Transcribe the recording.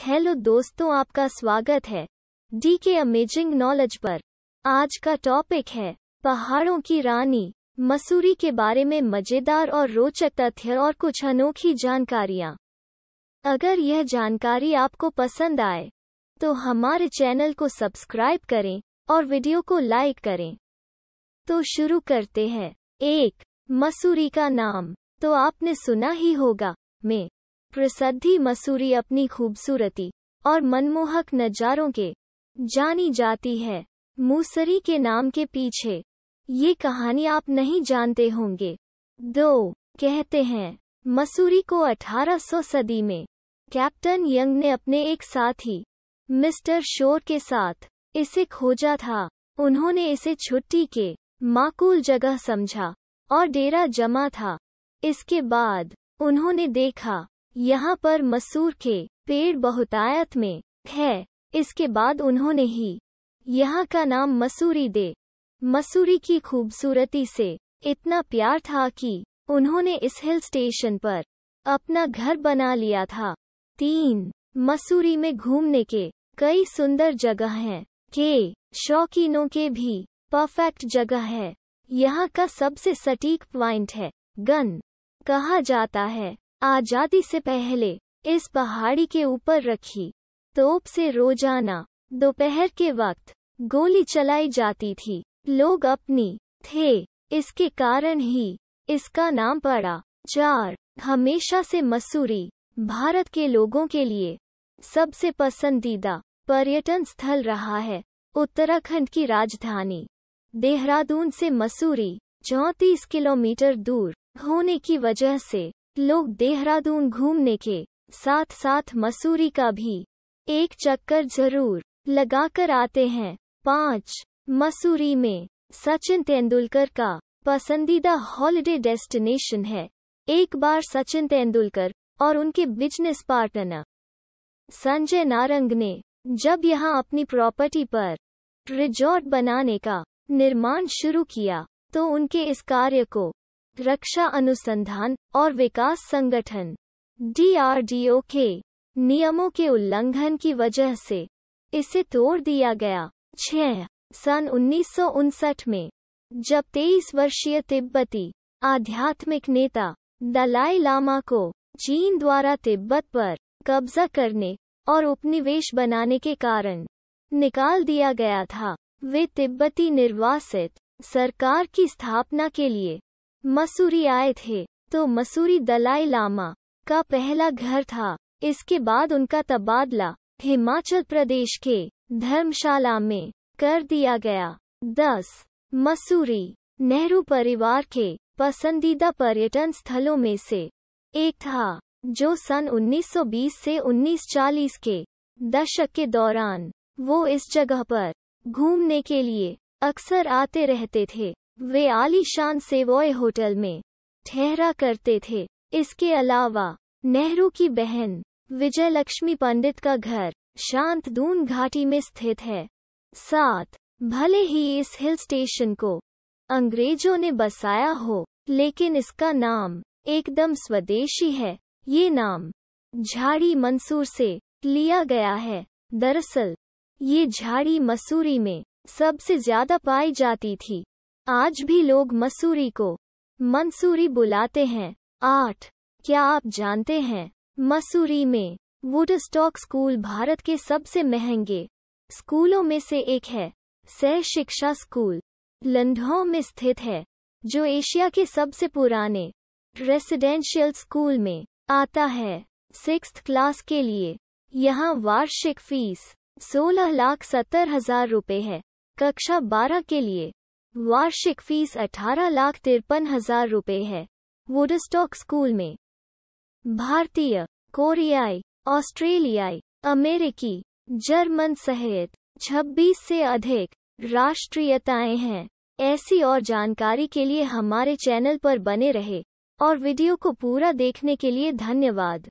Hello दोस्तों आपका स्वागत है। डी के अमेजिंग नॉलेज पर। आज का टॉपिक है, पहाड़ों की रानी। मसूरी के बारे में मज़ेदार और रोचक तथ्य और कुछ अनोखी जानकारियाँ। अगर यह जानकारी आपको पसंद आए तो हमारे चैनल को सब्सक्राइब करें और वीडियो को लाइक करें। तो शुरू करते हैं। एक, मसूरी का नाम। तो आपने सुना ही होगा, में प्रसिद्धि मसूरी अपनी खूबसूरती और मनमोहक नजारों के जानी जाती है। मूसरी के नाम के पीछे ये कहानी आप नहीं जानते होंगे। दो, कहते हैं, मसूरी को 1800 सदी में कैप्टन यंग ने अपने एक साथी, मिस्टर शोर के साथ इसे खोजा था। उन्होंने इसे छुट्टी के माकूल जगह समझा और डेरा जमा था। इसके बाद उन्होंने देखा यहाँ पर मसूर के पेड़ बहुतायत में है। इसके बाद उन्होंने ही यहाँ का नाम मसूरी दे। मसूरी की खूबसूरती से इतना प्यार था कि उन्होंने इस हिल स्टेशन पर अपना घर बना लिया था। तीन, मसूरी में घूमने के कई सुंदर जगह हैं। के, शौकीनों के भी परफेक्ट जगह है। यहाँ का सबसे सटीक पॉइंट है। गन कहा जाता है। आज़ादी से पहले इस पहाड़ी के ऊपर रखी। तोप से रोज़ाना, दोपहर के वक्त गोली चलाई जाती थी। लोग अपनी, थे, इसके कारण ही इसका नाम पड़ा। चार, हमेशा से मसूरी, भारत के लोगों के लिए सबसे पसंदीदा पर्यटन स्थल रहा है। उत्तराखंड की राजधानी, देहरादून से मसूरी, चौंतीस किलोमीटर दूर होने की वजह से लोग देहरादून घूमने के साथ साथ मसूरी का भी एक चक्कर ज़रूर लगाकर आते हैं। पाँच, मसूरी में सचिन तेंदुलकर का पसंदीदा हॉलिडे डेस्टिनेशन है। एक बार सचिन तेंदुलकर और उनके बिज़नेस पार्टनर संजय नारंग ने जब यहाँ अपनी प्रॉपर्टी पर रिजॉर्ट बनाने का निर्माण शुरू किया तो उनके इस कार्य को रक्षा अनुसंधान और विकास संगठन डीआरडीओ के नियमों के उल्लंघन की वजह से इसे तोड़ दिया गया। छह, सन उन्नीस सौ उनसठ में, जब तेईस वर्षीय तिब्बती, आध्यात्मिक नेता, दलाई लामा को, चीन द्वारा तिब्बत पर, कब्जा करने, और उपनिवेश बनाने के कारण, निकाल दिया गया था। वे तिब्बती निर्वासित, सरकार की स्थापना के लिए मसूरी आए थे तो मसूरी दलाई लामा का पहला घर था। इसके बाद उनका तबादला हिमाचल प्रदेश के धर्मशाला में कर दिया गया। दस, मसूरी नेहरू परिवार के पसंदीदा पर्यटन स्थलों में से एक था, जो सन 1920 से 1940 के दशक के दौरान वो इस जगह पर घूमने के लिए अक्सर आते रहते थे। वे आलीशान सेवॉय होटल में ठहरा करते थे। इसके अलावा, नेहरू की बहन विजय लक्ष्मी पंडित का घर शांत दून घाटी में स्थित है। साथ, भले ही इस हिल स्टेशन को अंग्रेज़ों ने बसाया हो, लेकिन इसका नाम एकदम स्वदेशी है। ये नाम झाड़ी मंसूर से लिया गया है। दरअसल, ये झाड़ी मसूरी में सबसे ज़्यादा पाई जाती थी। आज भी लोग मसूरी को मंसूरी बुलाते हैं। आठ, क्या आप जानते हैं? मसूरी में वुडस्टॉक स्कूल भारत के सबसे महँगे स्कूलों में से एक है। सह शिक्षा स्कूल लंडो में स्थित है, जो एशिया के सबसे पुराने रेसिडेंशियल स्कूल में आता है। सिक्स क्लास के लिए यहाँ वार्षिक फ़ीस सोलह लाख सत्तर हज़ार रुपये है। कक्षा बारह के लिए वार्षिक फ़ीस अठारह लाख तिरपन हज़ार रुपये है। वुडस्टॉक स्कूल में। भारतीय, कोरियाई, ऑस्ट्रेलियाई, अमेरिकी, जर्मन सहित 26 से अधिक राष्ट्रीयताएँ हैं। ऐसी और जानकारी के लिए हमारे चैनल पर बने रहे और वीडियो को पूरा देखने के लिए धन्यवाद।